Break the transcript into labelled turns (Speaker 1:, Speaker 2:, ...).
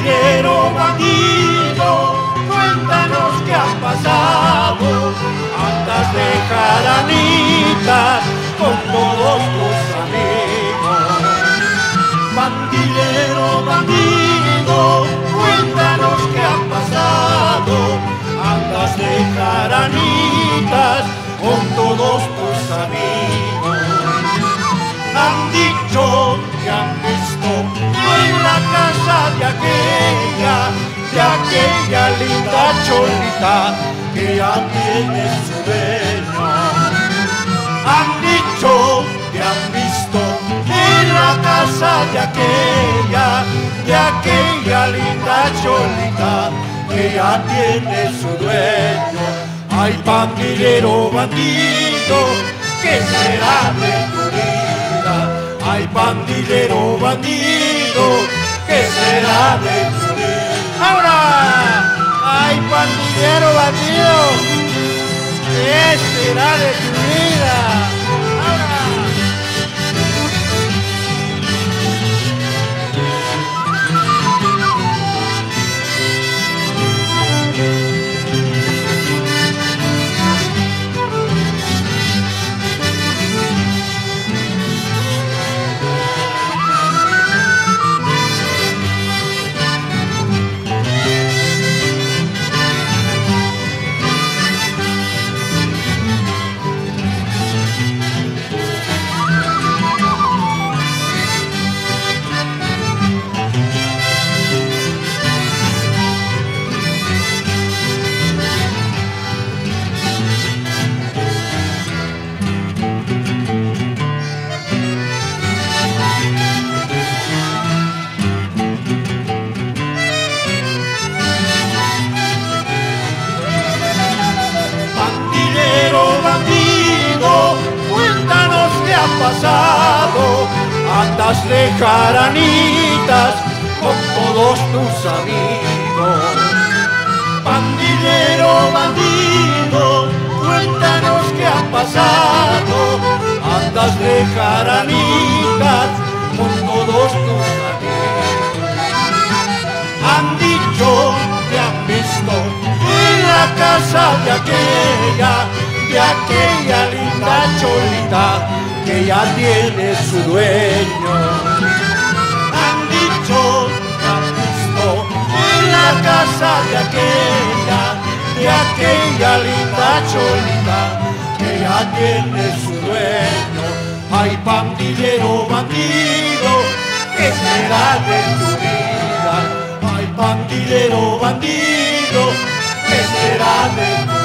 Speaker 1: Pandillero bandido, cuéntanos qué ha pasado. Andas de jaranitas con todos tus aquella, de aquella linda cholita que ya tiene su dueño. Han dicho que han visto en la casa de aquella, de aquella linda cholita que ya tiene su dueño. Ay, pandillero bandido, ¿qué será de tu vida? Ay, pandillero bandido, ¿qué será de?
Speaker 2: ¡Ahora! ¡Ay, pandillero bandido! ¿Qué será de tu vida?
Speaker 1: Andas de jaranitas con todos tus amigos. Pandillero bandido, cuéntanos qué ha pasado. Andas de jaranitas con todos tus amigos. Han dicho que han visto en la casa de aquella, de aquella linda cholita que ya tiene su dueño. Han dicho que visto en la casa de aquella, de aquella linda cholita que ya tiene su dueño. Ay, pandillero bandido, ¿qué será de tu vida? Ay, pandillero bandido, ¿qué será de tu